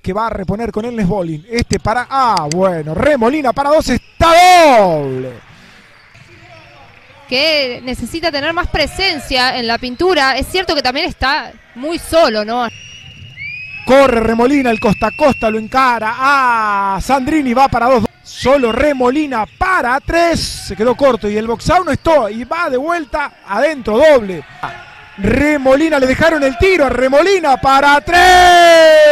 que va a reponer con el Nesbolin. Este para. Ah, bueno. Remolina para dos. Está doble. Que necesita tener más presencia en la pintura. Es cierto que también está muy solo, ¿no? Corre Remolina, el costa costa lo encara. Ah, Sandrini va para dos. Solo Remolina para tres. Se quedó corto y el boxao no está. Y va de vuelta adentro, doble. Remolina le dejaron el tiro a Remolina para tres.